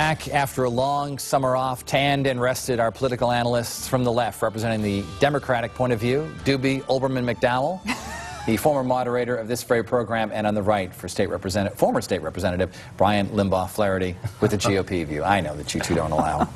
Back after a long summer off, tanned and rested our political analysts from the left representing the Democratic point of view, Duby Olbermann McDowell, the former moderator of this very program, and on the right for state representative, former state representative Brian Limbaugh Flaherty with the GOP view. I know that you two don't allow,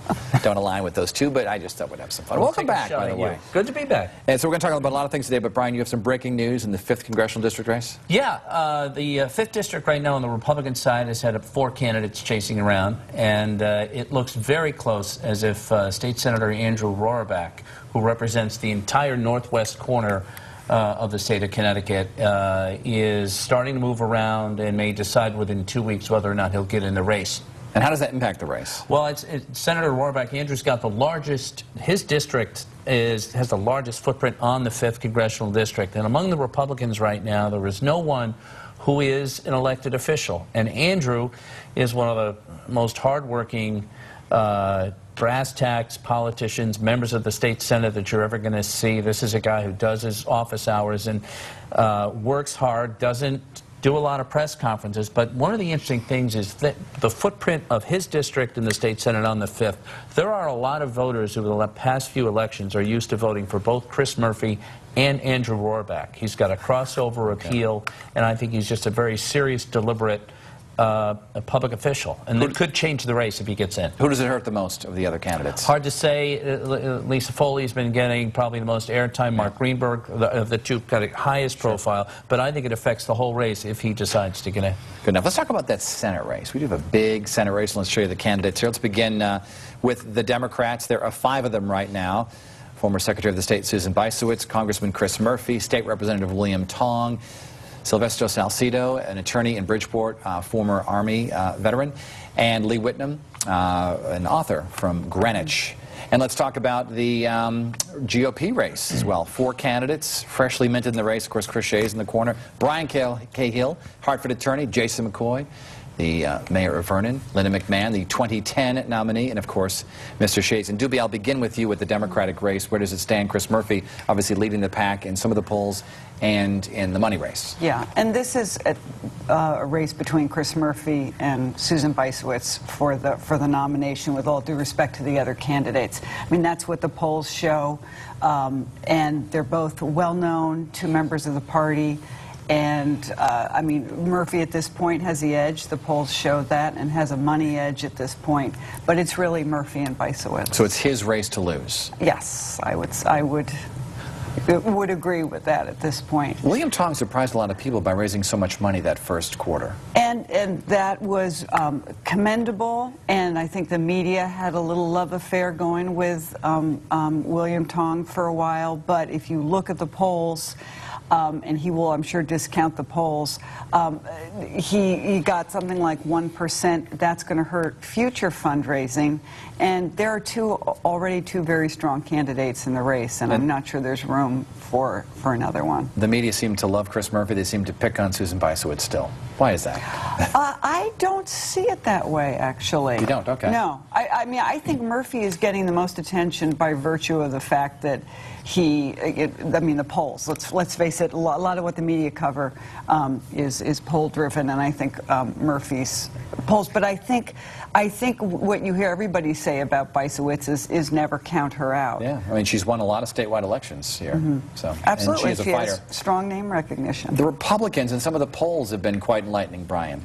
don't align with those two, but I just thought we'd have some fun. We'll Welcome back, by the way. Good to be back. And so we're going to talk about a lot of things today, but Brian, you have some breaking news in the 5th Congressional District race? Yeah, uh, the uh, 5th District right now on the Republican side has had four candidates chasing around, and uh, it looks very close as if uh, State Senator Andrew Roraback, who represents the entire northwest corner uh, of the state of Connecticut, uh, is starting to move around and may decide within two weeks whether or not he'll get in the race. And how does that impact the race? Well, it's, it, Senator Roraback Andrews got the largest. His district is has the largest footprint on the fifth congressional district, and among the Republicans right now, there is no one who is an elected official. And Andrew is one of the most hardworking. Uh, brass tacks politicians, members of the state senate that you're ever going to see. This is a guy who does his office hours and uh, works hard, doesn't do a lot of press conferences, but one of the interesting things is that the footprint of his district in the state senate on the 5th, there are a lot of voters who in the past few elections are used to voting for both Chris Murphy and Andrew Roraback. He's got a crossover appeal, and I think he's just a very serious, deliberate uh, a public official, and it could change the race if he gets in. Who does it hurt the most of the other candidates? Hard to say. Uh, Lisa Foley's been getting probably the most airtime. Mark Greenberg, the, of the two, got a highest profile. But I think it affects the whole race if he decides to get in. Good enough. Let's talk about that Senate race. We do have a big Senate race. Let's show you the candidates here. Let's begin uh, with the Democrats. There are five of them right now. Former Secretary of the State Susan Bysiewicz, Congressman Chris Murphy, State Representative William Tong, Silvestro Salcido, an attorney in Bridgeport, uh, former Army uh, veteran, and Lee Whitnum, uh, an author from Greenwich. And let's talk about the um, GOP race as well. Four candidates, freshly minted in the race. Of course, Chris Shays in the corner. Brian Cah- Cahill, Hartford attorney. Jason McCoy, the uh, mayor of Vernon. Linda McMahon, the 2010 nominee. And, of course, Mr. Shays. And Duby, I'll begin with you with the Democratic race. Where does it stand? Chris Murphy, obviously leading the pack in some of the polls and in the money race. Yeah, and this is a, uh, a race between Chris Murphy and Susan Bysiewicz for the for the nomination. With all due respect to the other candidates, I mean that's what the polls show, um, and they're both well known to members of the party. And uh, I mean, Murphy at this point has the edge. The polls show that, and has a money edge at this point. But it's really Murphy and Bysiewicz. So it's his race to lose. yes, I would. I would. Would agree with that at this point. William Tong surprised a lot of people by raising so much money that first quarter. And, and that was um, commendable, and I think the media had a little love affair going with um, um, William Tong for a while. But if you look at the polls, um, and he will, I'm sure, discount the polls, um, he, he got something like 1%. That's going to hurt future fundraising. And there are two already two very strong candidates in the race, and I'm not sure there's room for, for another one. The media seem to love Chris Murphy. They seem to pick on Susan Bysiewicz still. Why is that? Uh, I don't see it that way, actually. You don't? Okay. No. I, I mean, I think Murphy is getting the most attention by virtue of the fact that he, it, I mean, the polls. Let's let's face it. A lot, of what the media cover um, is is poll driven, and I think um, Murphy's polls. But I think, I think what you hear everybody say about Bysiewicz is, is never count her out. Yeah, I mean, she's won a lot of statewide elections here. So, Mm-hmm. Absolutely, and she's a fighter. has strong name recognition. The Republicans and some of the polls have been quite enlightening, Brian.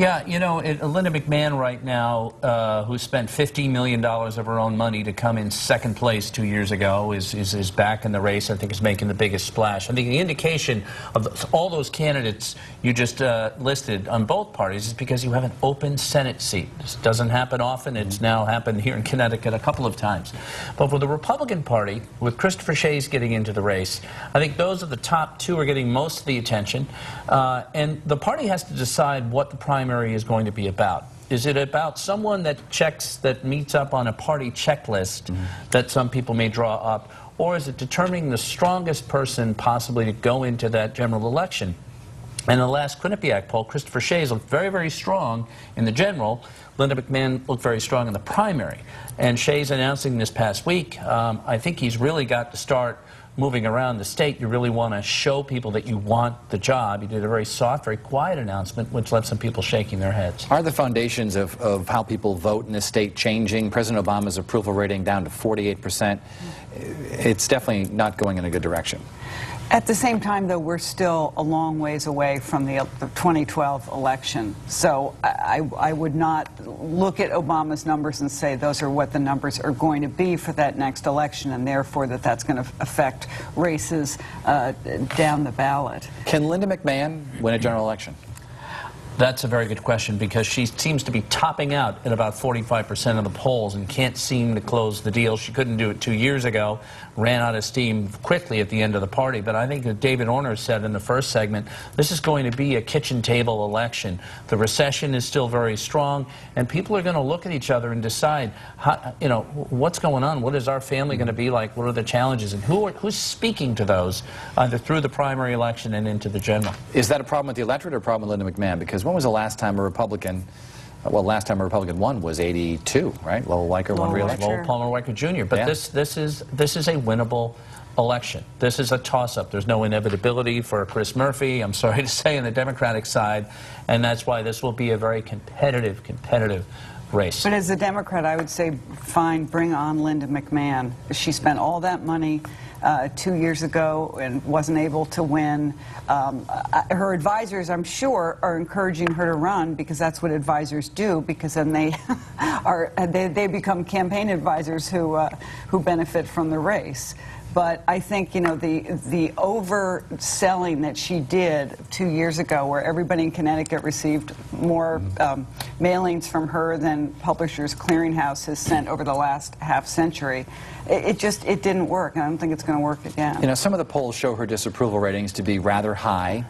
Yeah, you know, it, Linda McMahon right now, uh, who spent $15 million of her own money to come in second place two years ago, is, is, is back in the race. I think is making the biggest splash. I think the indication of the, all those candidates you just uh, listed on both parties is because you have an open Senate seat. This doesn't happen often. It's now happened here in Connecticut a couple of times. But for the Republican Party, with Christopher Shays getting into the race, I think those are the top two are getting most of the attention. Uh, and the party has to decide what the primary is going to be about. Is it about someone that checks, that meets up on a party checklist that some people may draw up? Or is it determining the strongest person possibly to go into that general election? And in the last Quinnipiac poll, Christopher Shays looked very, very strong in the general. Linda McMahon looked very strong in the primary. And Shays announcing this past week, um, I think he's really got to start moving around the state, you really want to show people that you want the job. You did a very soft, very quiet announcement, which left some people shaking their heads. Are the foundations of, of how people vote in this state changing? President Obama's approval rating down to 48%. It's definitely not going in a good direction. At the same time, though, we're still a long ways away from the, the 2012 election. So I, I would not look at Obama's numbers and say those are what the numbers are going to be for that next election, and therefore that that's going to affect races uh, down the ballot. Can Linda McMahon win a general election? That's a very good question because she seems to be topping out at about 45% of the polls and can't seem to close the deal. She couldn't do it two years ago, ran out of steam quickly at the end of the party. But I think that David Orner said in the first segment, this is going to be a kitchen table election. The recession is still very strong, and people are going to look at each other and decide, how, you know, what's going on? What is our family going to be like? What are the challenges? And who are, who's speaking to those either through the primary election and into the general? Is that a problem with the electorate or a problem with Linda McMahon? Because when was the last time a Republican, uh, well, last time a Republican won was 82, right? Lowell Weicker won Lowell re-election. Lowell Palmer Weicker Jr. But Yeah. this, this, is, this is a winnable election. This is a toss-up. There's no inevitability for Chris Murphy, I'm sorry to say, on the Democratic side, and that's why this will be a very competitive, competitive race. But as a Democrat, I would say, fine, bring on Linda McMahon. She spent all that money uh, two years ago and wasn't able to win. Um, her advisors, I'm sure, are encouraging her to run because that's what advisors do. Because then they are they, they become campaign advisors who uh, who benefit from the race. But I think you know the the overselling that she did two years ago, where everybody in Connecticut received more um, mailings from her than Publishers Clearinghouse has sent over the last half century. It, it just it didn't work, and I don't think it's going to work again. You know, some of the polls show her disapproval ratings to be rather high,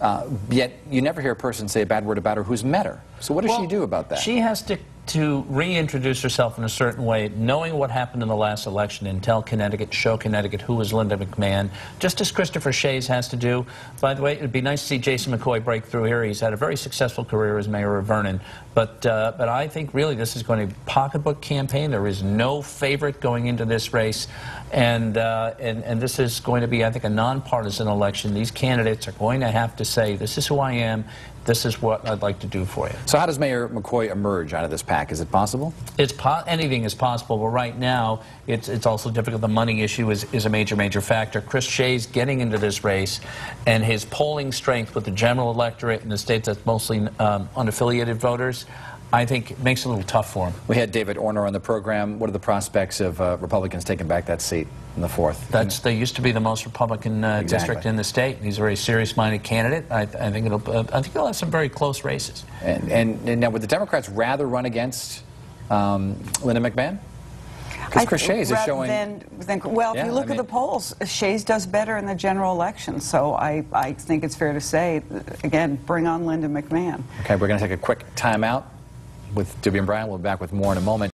uh, yet you never hear a person say a bad word about her who's met her. So what does she do about that? She has to, to reintroduce herself in a certain way, knowing what happened in the last election and tell Connecticut, show Connecticut who was Linda McMahon, just as Christopher Shays has to do. By the way, it would be nice to see Jason McCoy break through here. He's had a very successful career as mayor of Vernon. But, uh, but I think really this is going to be a pocketbook campaign. There is no favorite going into this race. And, uh, and, and this is going to be, I think, a nonpartisan election. These candidates are going to have to say, this is who I am. This is what I'd like to do for you. so how does Mayor McCoy emerge out of this pack? Is it possible? It's po- anything is possible, but right now it's, it's also difficult. The money issue is, is a major, major factor. Chris Shays getting into this race and his polling strength with the general electorate in the states that's mostly um, unaffiliated voters, I think it makes it a little tough for him. We had David Orner on the program. What are the prospects of uh, Republicans taking back that seat in the fourth? That's they used to be the most Republican uh, Exactly. district in the state. He's a very serious-minded candidate. I, I think it'll. Uh, I think he'll have some very close races. And, and, and now, would the Democrats rather run against um, Linda McMahon? Because I- Chris Shays is showing. than think- well, Yeah, if you look I at the polls, Shays does better in the general election. So I, I think it's fair to say, again, bring on Linda McMahon. Okay, we're going to take a quick timeout with Duby and Brian. We'll be back with more in a moment.